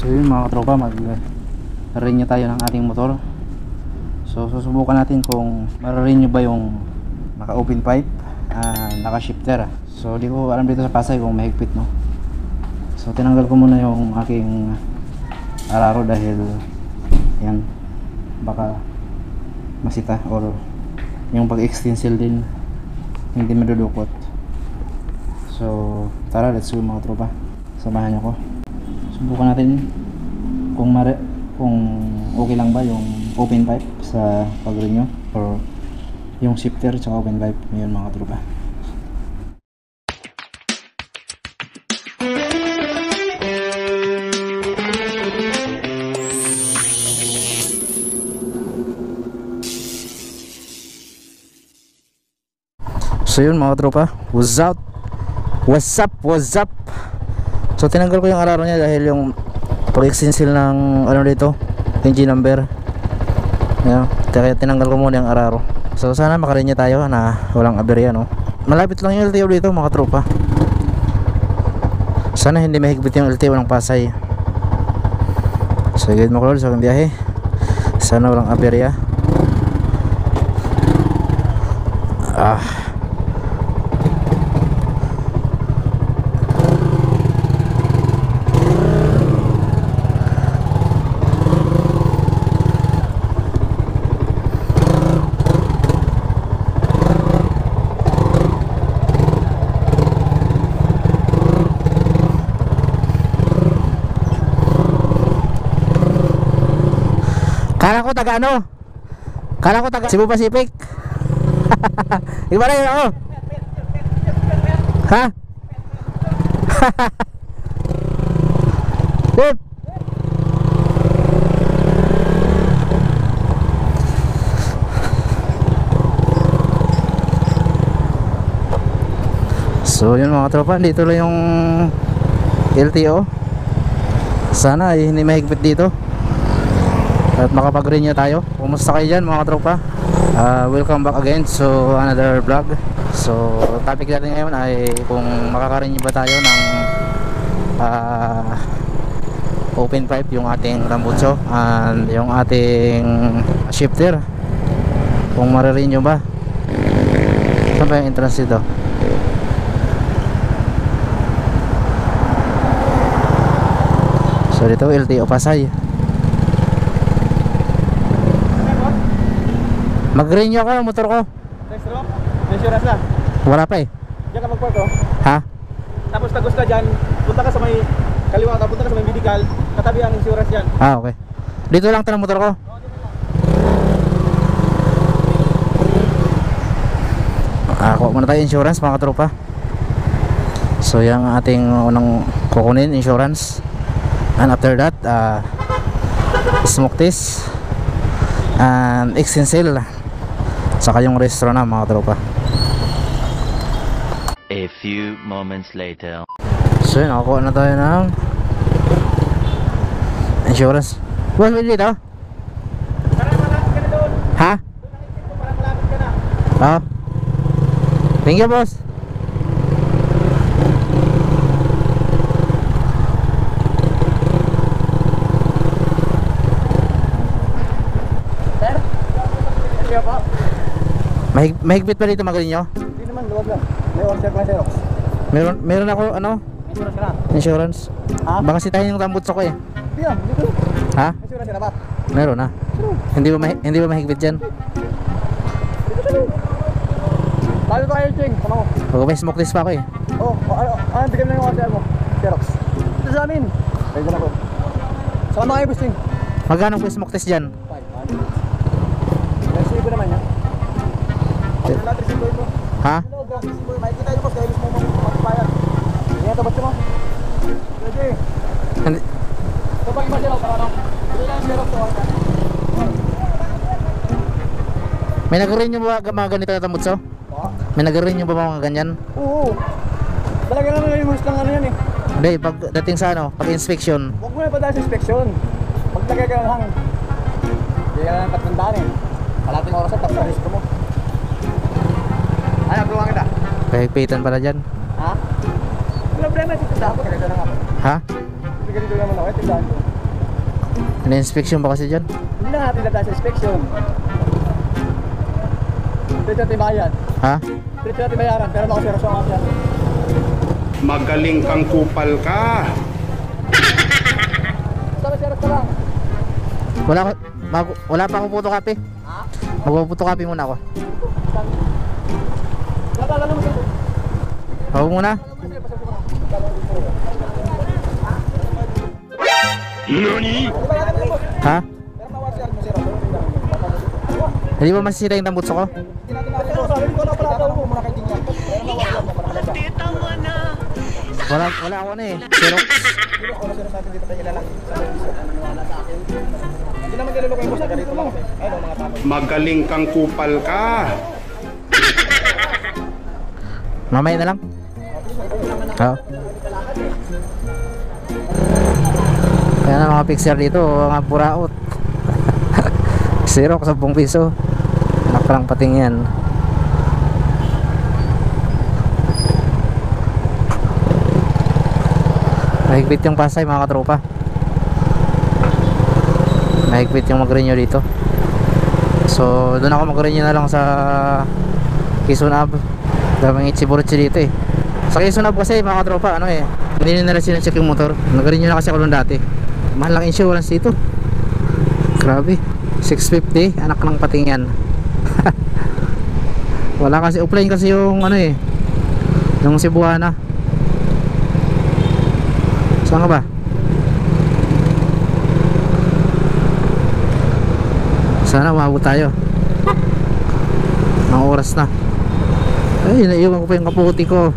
So yun mga katropa, mag renew tayo ng ating motor. So susubukan natin kung mararenew ba yung naka open pipe, ah, naka shifter. So di ko alam dito sa Pasay kung mahigpit no. So tinanggal ko muna yung aking araro dahil yan baka masita or yung pag-extensile din hindi madudukot. So tara let's go mga tropa. Samahan niyo ko. Subukan natin kung mare kung okay lang ba yung open pipe sa pag-renew or yung shifter sa open pipe yun mga tropa. So yun mga tropa, what's up? What's up? What's up? So tinanggal ko yung araro niya dahil yung pag-extensil ng ano dito, engine number. Ayan, kaya tinanggal ko muna yung araro. So sana makarinya tayo na walang aberya no. Malapit lang yung LTO dito mga tropa. Sana hindi mahigpit yung LTO ng Pasay. So good mo sa aking biyahe. Sana walang aberya. Ah. Kala ko taga ano? Kala ko taga Cebu Pacific. Iba na yun ako. Ha? Sip. So yun mga tropa, dito lang yung LTO. Sana ay hindi mahigpit dito at makapag-renew tayo. Kumusta kayo dyan mga tropa? Uh, welcome back again so another vlog. So topic natin ngayon ay kung makaka-renew ba tayo ng uh, open pipe yung ating Rambutso and yung ating shifter. Kung marirenew ba? Saan ba yung entrance dito? So dito LTO Pasay Mag-renew ako ng motor ko. Restro? Insurance na. Wala pa eh. Diyan ka mag-park oh. Ha? Tapos tagos ka dyan, punta ka sa may kaliwa ka, punta ka sa may medical, katabi ang insurance dyan. Ah, okay. Dito lang to ng motor ko. Ah, kuha muna tayo insurance mga tropa. So, yung ating unang kukunin, insurance. And after that, uh, smoke test. And extensile. Saka yung restro na mga tropa. A few moments later. So yun, nakakuha na tayo ng insurance. Well, wait dito? Para malapit ka na doon. Ha? Na. Ah. Thank you, boss. Mahig mahigpit pa dito magaling nyo? Hindi naman, luwag lang. May order pa Xerox. Meron, meron ako, ano, Insurance ka na. insurance. Ha? Baka sitahin yung tambutso ko eh. Hindi ah, dito. Ha? Insurance na ba? Meron na. Hindi ba, hindi ba mahigpit dyan? Dito sa loob. Tayo Ching. Sama ko. Pag may smoke test pa ako eh. Oh, oh, ano, ano, bigyan mo na yung order mo. Xerox. Dito sa amin. Tayo na po. Sama kayo, Busting. Magkano po yung smoke test dyan? Five, one. Resibo naman yan. Ano lahat resibo ito? Ha? Ano, gas resibo. Makikita nyo po, kaya mismo mo magpapayag. Yan, tabat mo. Pwede. Hindi. Kapag iba Xerox, ano? Ito lang Xerox to. May nag-renew ba mga ganito na tambutso? Oo. May nag-renew ba mga ganyan? Oo. Talaga naman yung ng ano yan eh. Hindi, pag dating sa ano, pag inspection. Huwag mo na pa dahil sa inspection. Maglagay ka ng hang. Hindi ka lang tatandaan eh. Kalating oras at tapos na mo. Apruhan kita. Kahigpitan pala dyan. Ha? Problema, titindahan ko. Tagal na nga. Ha? Kasi ganito naman ako, tindahan ko. Ina-inspection ba kasi dyan? Hindi na natin dadaan sa inspection. Dito natin bayad. Ha? Dito natin bayaran, pero makaserosyo ang siya. Magaling kang kupal ka. Sabi seros ka lang. Wala, ko- mag- wala pa akong photocopy. Ha? Magpo-photocopy muna ako. Ako muna. Nani? Ha? Hindi ba masisira yung tambutso ko? Wala, wala ako na eh. Tao. Magaling kang kupal ka. Mamaya na lang. Oo. Kaya na mga picture dito, mga puraot. Xerox, 10 piso. Anak lang pating yan. Mahigpit yung Pasay mga katropa. Mahigpit yung mag-renew dito. So, doon ako mag-renew na lang sa Quezon Ave. Daming itsiburitsi dito eh. Sa Quezon kasi mga katropa, ano eh, hindi nila sinecheck yung motor. Nag-renew na kasi ako doon dati. Mahal lang insurance dito. Grabe. 650, anak ng patingan. Wala kasi offline kasi yung ano eh. Yung Cebuana. Saan ka ba? Sana umabot tayo. Ang oras na. Ay, naiwan ko pa yung kaputi ko.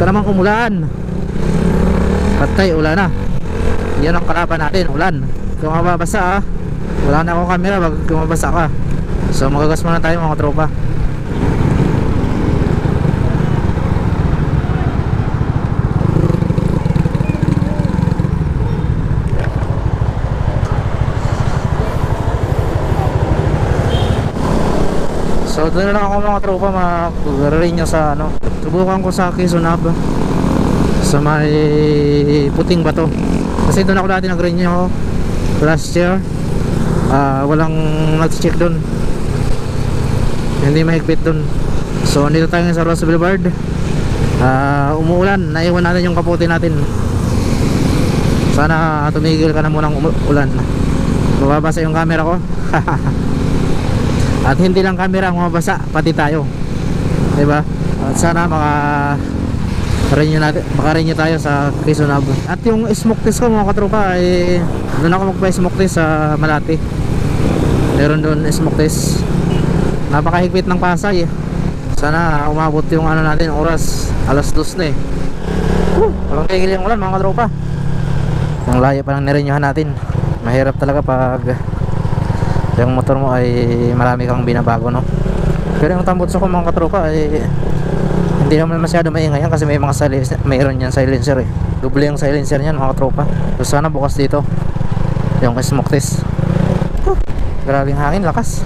Ka naman umulan. Patay, ulan na. Yan ang kalaban natin, ulan. Kung mababasa ah. Wala na akong camera pag kumabasa ka. So magagas muna tayo mga tropa. So doon na ako mga tropa mag-rain nyo sa ano Subukan ko sa Quezon Ave Sa may puting bato. Kasi doon ako dati nag-rain Last year. Ah, Walang nag-check doon. Hindi mahigpit doon. So dito tayo sa Rosa Boulevard. Ah, Umuulan. Naiwan natin yung kapote natin. Sana tumigil ka na munang ulan. Mababasa yung camera ko At hindi lang camera ang mabasa, pati tayo. 'Di ba? At sana maka renew natin, maka-renew tayo sa Quezon Ave. At yung smoke test ko mga katropa ay doon ako magpa-smoke test sa Malate. Meron doon smoke test. Napakahigpit ng Pasay. Sana umabot yung ano natin oras, alas 2 na eh. Woo! Walang tigil ulan mga katropa. Ang layo pa ng nirenyuhan natin. Mahirap talaga pag yung motor mo ay marami kang binabago no? Pero yung tambutso ko mga katropa ay hindi naman masyado maingay kasi may mga silencer mayroon yan silencer eh. Doble yung silencer niyan mga katropa. So sana bukas dito. Yung smoke test. Huh, grabing hangin lakas.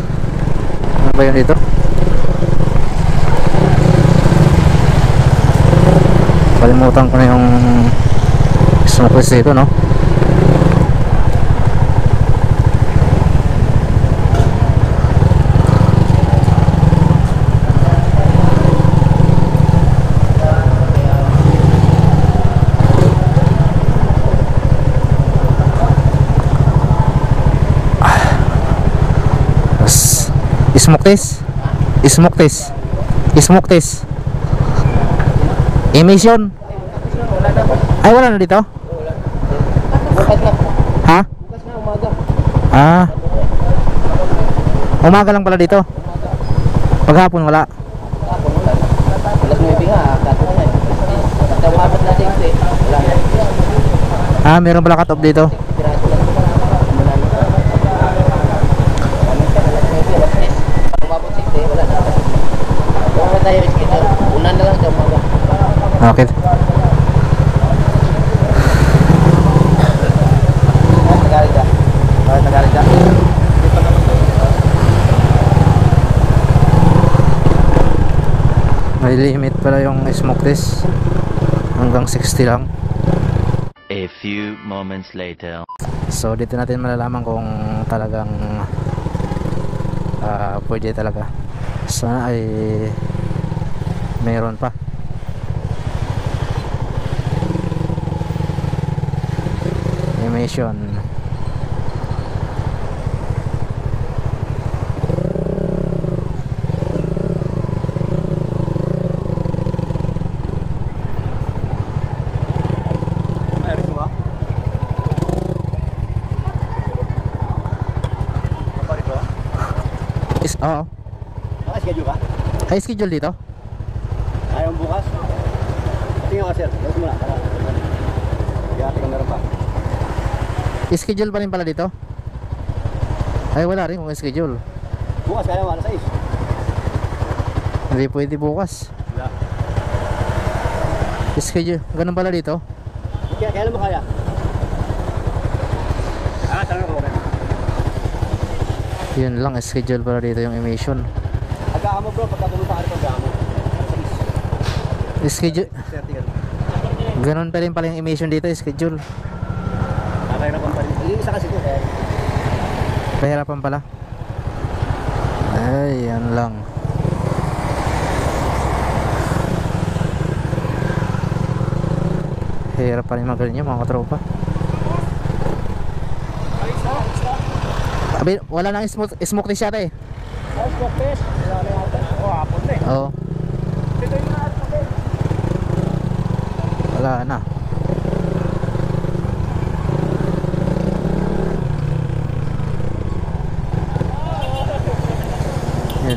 Ano ba yun dito? Kalimutan ko na yung smoke test dito no Tapos, smoke test. Smoke test. Smoke test. Emission. Ay, wala na dito? Ha? Bukas na umaga. Ah. Umaga lang pala dito. Paghapon wala. Tapos wala. Alas 9 nga, kato na. Sa umabot natin kasi, wala na. Ah, meron pala cut-off dito. Piraso lang. Wala na. Alas 9, alas 10. Pag umabot 6 eh, wala na. Wala tayo schedule. Una na lang sa umaga. Okay. May limit pala yung smoke test. Hanggang 60 lang. A few moments later. So dito natin malalaman kung talagang ah, pwede talaga. Sana ay meron pa. Ba? Is, oo. Naka-schedule ka? Ay, schedule dito? Ayaw bukas? Tingnan ka sir, dalas mo na. Para. Gati ka meron pa. Schedule pa rin pala dito? Ay, wala rin kung schedule. Bukas kaya mo, alas 6. Hindi pwede bukas. Wala. Schedule, ganun pala dito? Kaya, kailan mo kaya? Ah, talaga ko. Yun lang, schedule pala dito yung emission. Pagka mo bro, pagka pumunta ka rin pagka mo. Alas Schedule, 6. 30 ka. ganun pa rin pala yung emission dito, schedule. Pa rin. Yung isa kasi ko, kaya Pahirapan pala. Ay, yan lang. Hirap pa rin magaling yun mga katropa. Abi, wala nang smoke, smoke test yata eh. Ay, smoke test. Wala na hapon eh. Oo, Dito yung test. wala na.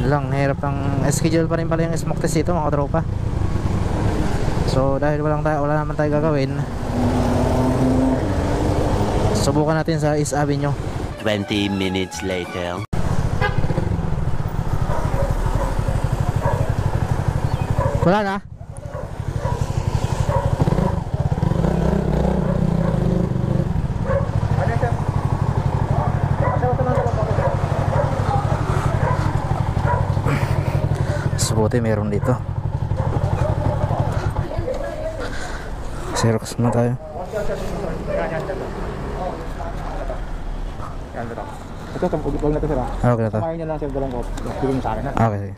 Yun lang, hirap ang schedule pa rin pala yung smoke test dito mga katropa. So dahil walang tayo, wala naman tayo gagawin. Subukan natin sa East Avenue. 20 minutes later. Wala na. Ano sir? Kasi wala naman ako. Subuti meron dito. Xerox muna tayo. Ito. Ito, ito, huwag na ito sir ah. Ah, Okay na to. Kumain lang sir, ko. Bigyan mo sa akin ha. Ah, Okay, sige.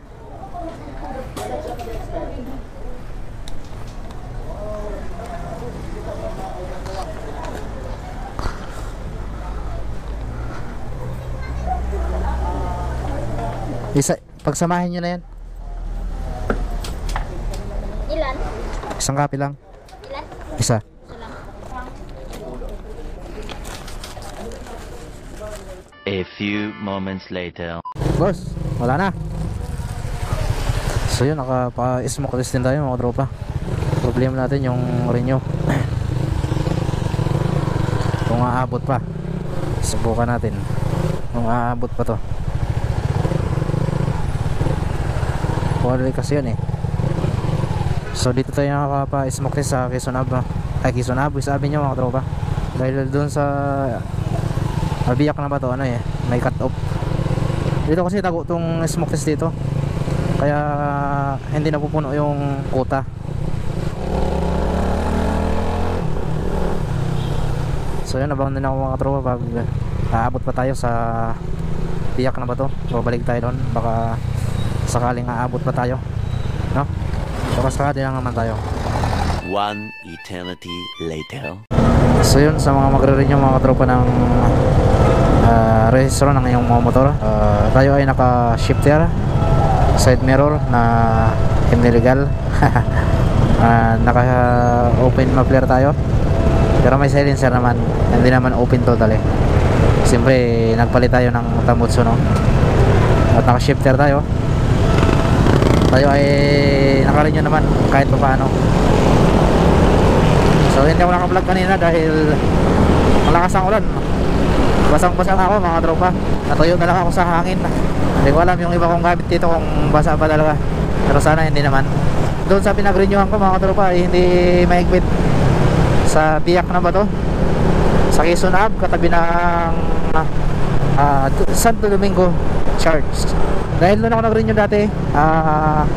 Isa, pagsamahin nyo na yan. Isang kape lang. Isa. A few moments later. Boss, wala na. So yun, nakapa-smoke test din tayo mga tropa. Problema natin yung renew. Kung aabot pa. Subukan natin. Kung aabot pa to. Quality kasi yun eh. So dito tayo nakapa-smoke test sa Quezon Ave. Ay, Quezon sabi nyo mga tropa. Dahil doon sa Abiyak na ba to ano eh, may cut off. Dito kasi tago tong smoke test dito. Kaya hindi napupuno yung quota. So yun, abangan din ako mga katropa pag aabot pa tayo sa biyak na ba to. Babalik tayo doon. Baka sakaling aabot pa tayo. No? Baka sakali lang naman tayo. One eternity later. So yun, sa mga magre-renew mga katropa ng uh, rehistro ng iyong mga motor ah, tayo ay naka shifter side mirror na hindi legal. Ah, naka open muffler tayo. Pero may silencer naman. Hindi naman open totally. Siyempre nagpalit tayo ng Tamutsu no? At naka shifter tayo. Tayo ay naka-renew naman kahit pa paano so hindi ako naka-vlog kanina dahil malakas ang ulan. Basang basa na ako mga tropa. Natuyo na lang ako sa hangin. Hindi ko alam yung iba kong gamit dito kung basa pa talaga. Pero sana hindi naman. Doon sa pinag-renewhan ko mga tropa eh, hindi maigpit. Sa biyak na ba to sa Quezon Ave katabi ng ah, Santo Domingo Church dahil doon ako nag-renew dati. Ah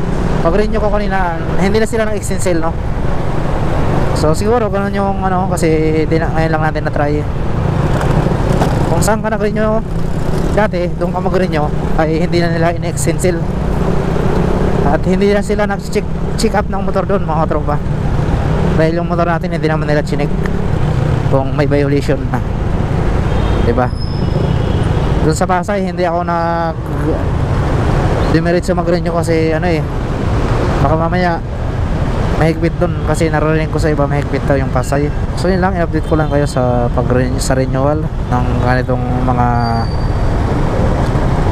pag-renew ko kanina hindi na sila nag-extend sale no? So siguro ganun yung ano kasi di ngayon lang natin na-try. Kung saan ka nag-renew dati doon ka mag-renew ay hindi na nila in-extensil at hindi na sila nag-check check up ng motor doon mga tropa. Dahil yung motor natin hindi naman nila chinek kung may violation na. 'di ba doon sa Pasay hindi ako nag demerit sa mag-renew kasi ano eh baka mamaya mahigpit doon kasi naririnig ko sa iba mahigpit daw yung Pasay. So yun lang i-update ko lang kayo sa pag sa renewal ng ganitong mga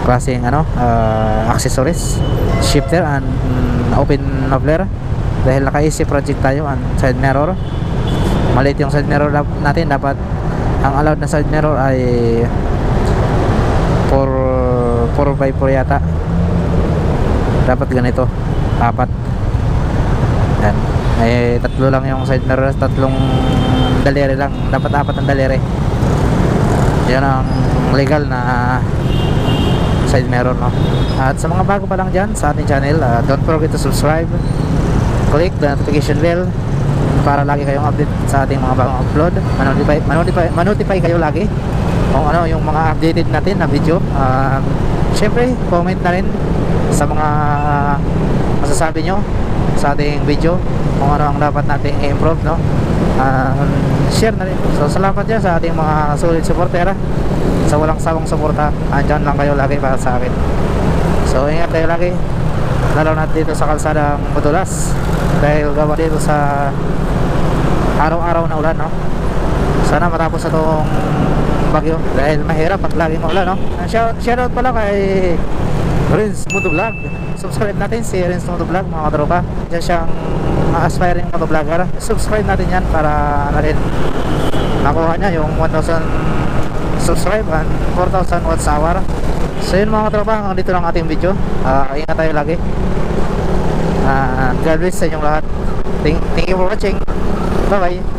klaseng ano ah, accessories shifter and mm, open muffler dahil naka-AC project tayo and side mirror. Maliit yung side mirror natin dapat ang allowed na side mirror ay 4 4 by 4 yata dapat ganito. Apat. Yan. Eh tatlo lang yung side mirror tatlong daliri lang. Dapat apat ang daliri. Yan ang legal na side mirror no? At sa mga bago pa lang dyan sa ating channel uh, don't forget to subscribe click the notification bell para lagi kayong update sa ating mga bagong upload. Manotify, manotify, manotify kayo lagi kung ano yung mga updated natin na video. Um, syempre comment na rin sa mga masasabi nyo sa ating video kung ano ang dapat nating i-improve no? Um, share na rin. So salamat dyan sa ating mga solid supportera sa walang sawang suporta andyan lang kayo lagi para sa akin. So ingat kayo lagi. Lalo na dito sa kalsadang madulas dahil gawa dito sa araw-araw na ulan no? Sana matapos na tong bagyo. Dahil mahirap pag laging ulan no? Shout, shoutout pala kay Renz Motovlog. Subscribe natin si Renz Motovlog mga katropa. Diyan siyang aspiring motovlogger. Subscribe natin yan para na rin nakuha niya yung 1,000 subscribe and 4,000 watts hour. So yun mga katropa hanggang dito lang ating video. Ah, ingat tayo lagi. Uh, God bless sa inyong lahat. Thank, thank you for watching. Bye bye